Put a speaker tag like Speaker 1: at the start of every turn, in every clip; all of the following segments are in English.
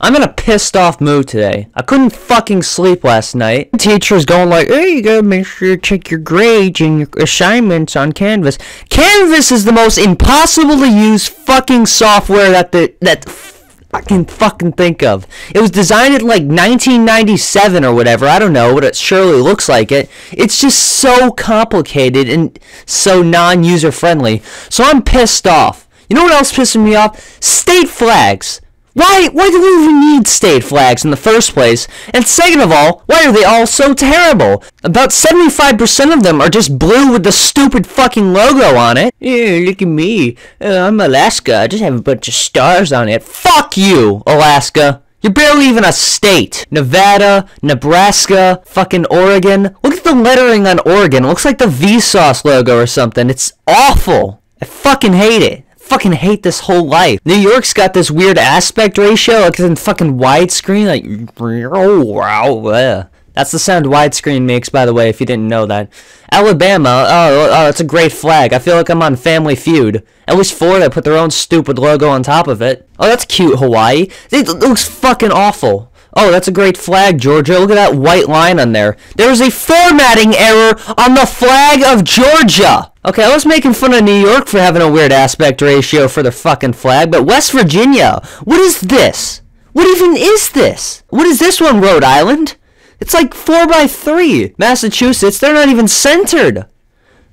Speaker 1: I'm in a pissed off mood today. I couldn't fucking sleep last night. Teacher's going like, hey, you gotta make sure you check your grades and your assignments on Canvas. Canvas is the most impossible to use fucking software that the, that I can fucking think of. It was designed in like 1997 or whatever. I don't know, but it surely looks like it. It's just so complicated and so non-user friendly. So I'm pissed off. You know what else pissing me off? State flags. Why, why do we even need state flags in the first place? And second of all, why are they all so terrible? About 75% of them are just blue with the stupid fucking logo on it. Yeah, look at me. Uh, I'm Alaska. I just have a bunch of stars on it. Fuck you, Alaska. You're barely even a state. Nevada, Nebraska, fucking Oregon. Look at the lettering on Oregon. It looks like the Vsauce logo or something. It's awful. I fucking hate it fucking hate this whole life. New York's got this weird aspect ratio, like in fucking widescreen, like oh wow. That's the sound widescreen makes, by the way, if you didn't know that. Alabama, oh, oh, it's a great flag. I feel like I'm on Family Feud. At least Florida put their own stupid logo on top of it. Oh, that's cute, Hawaii. It looks fucking awful. Oh, that's a great flag, Georgia. Look at that white line on there. There was a formatting error on the flag of Georgia. Okay, I was making fun of New York for having a weird aspect ratio for their fucking flag, but West Virginia, what is this? What even is this? What is this one, Rhode Island? It's like 4 by 3 Massachusetts, they're not even centered.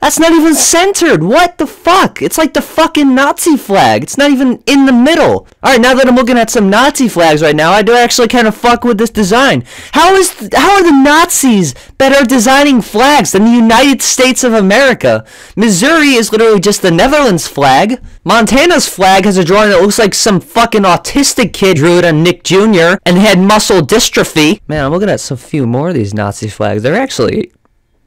Speaker 1: That's not even centered. What the fuck? It's like the fucking Nazi flag. It's not even in the middle. Alright, now that I'm looking at some Nazi flags right now, I do actually kind of fuck with this design. How is how are the Nazis better designing flags than the United States of America? Missouri is literally just the Netherlands flag. Montana's flag has a drawing that looks like some fucking autistic kid drew it on Nick Jr. and had muscle dystrophy. Man, I'm looking at some few more of these Nazi flags. They're actually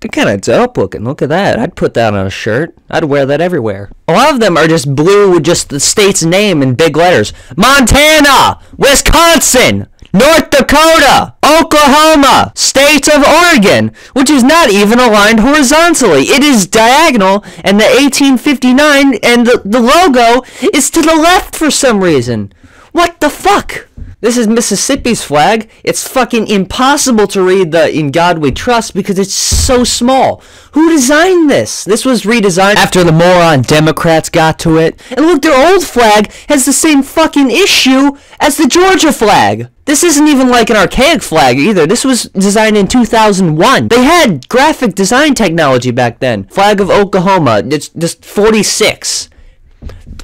Speaker 1: they're kind of dope looking. Look at that. I'd put that on a shirt. I'd wear that everywhere. A lot of them are just blue with just the state's name in big letters. Montana! Wisconsin! North Dakota, Oklahoma, State of Oregon, which is not even aligned horizontally. It is diagonal, and the 1859 and the, the logo is to the left for some reason. What the fuck? This is Mississippi's flag. It's fucking impossible to read the In God We Trust because it's so small. Who designed this? This was redesigned after the moron Democrats got to it. And look, their old flag has the same fucking issue as the Georgia flag. This isn't even like an archaic flag either. This was designed in 2001. They had graphic design technology back then. Flag of Oklahoma. It's just 46.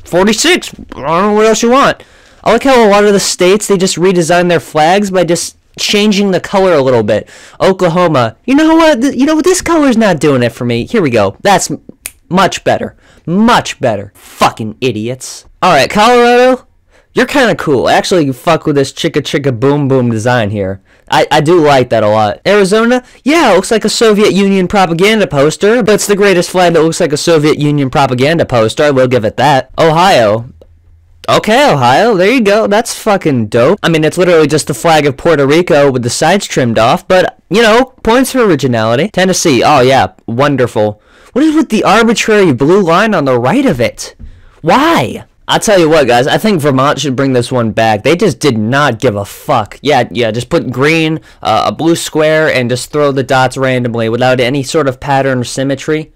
Speaker 1: 46. I don't know what else you want. I like how a lot of the states they just redesign their flags by just changing the color a little bit. Oklahoma, you know what? You know what? this color's not doing it for me. Here we go. That's much better. Much better. Fucking idiots. All right, Colorado, you're kind of cool. Actually, you fuck with this chicka chicka boom boom design here. I, I do like that a lot. Arizona, yeah, looks like a Soviet Union propaganda poster, but it's the greatest flag that looks like a Soviet Union propaganda poster. I will give it that. Ohio, Okay, Ohio, there you go. That's fucking dope. I mean, it's literally just the flag of Puerto Rico with the sides trimmed off, but, you know, points for originality. Tennessee, oh yeah, wonderful. What is with the arbitrary blue line on the right of it? Why? I'll tell you what, guys, I think Vermont should bring this one back. They just did not give a fuck. Yeah, yeah, just put green, uh, a blue square, and just throw the dots randomly without any sort of pattern or symmetry.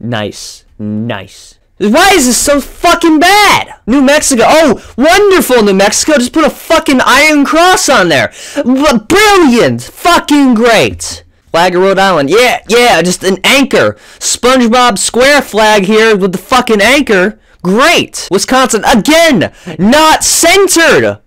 Speaker 1: Nice. Nice. Why is this so fucking bad? New Mexico. Oh, wonderful, New Mexico. Just put a fucking iron cross on there. Brilliant. Fucking great. Flag of Rhode Island. Yeah, yeah, just an anchor. SpongeBob square flag here with the fucking anchor. Great. Wisconsin, again, not centered.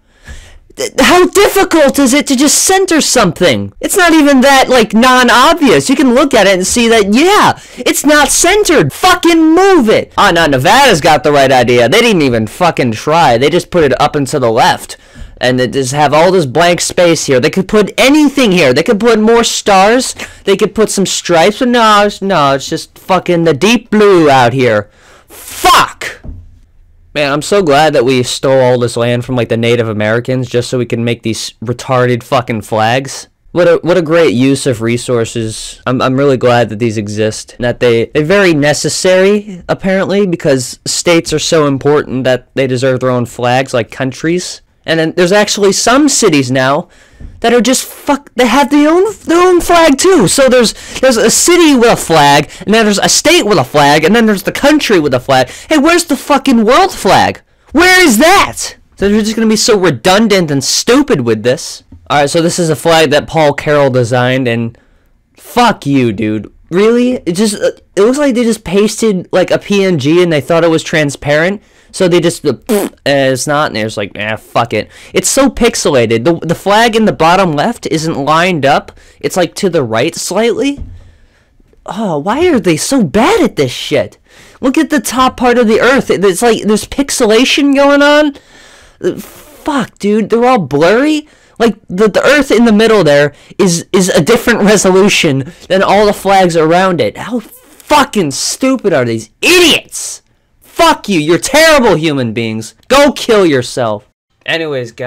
Speaker 1: How difficult is it to just center something? It's not even that, like, non-obvious. You can look at it and see that, yeah, it's not centered. Fucking move it. Ah, oh, no, Nevada's got the right idea. They didn't even fucking try. They just put it up and to the left. And they just have all this blank space here. They could put anything here. They could put more stars. They could put some stripes. But no, no, it's just fucking the deep blue out here. Fuck! Man, I'm so glad that we stole all this land from like the Native Americans just so we can make these retarded fucking flags. What a what a great use of resources. I'm I'm really glad that these exist. and That they they're very necessary apparently because states are so important that they deserve their own flags like countries. And then there's actually some cities now that are just fuck. They have their own their own flag too. So there's there's a city with a flag, and then there's a state with a flag, and then there's the country with a flag. Hey, where's the fucking world flag? Where is that? So they're just gonna be so redundant and stupid with this. All right, so this is a flag that Paul Carroll designed, and fuck you, dude. Really? It just it looks like they just pasted like a PNG and they thought it was transparent. So they just uh, it's not, and it's like, ah, fuck it. It's so pixelated. The the flag in the bottom left isn't lined up. It's like to the right slightly. Oh, why are they so bad at this shit? Look at the top part of the Earth. It's like there's pixelation going on. Fuck, dude. They're all blurry. Like the, the Earth in the middle there is is a different resolution than all the flags around it. How fucking stupid are these idiots? Fuck you, you're terrible human beings. Go kill yourself. Anyways, guys.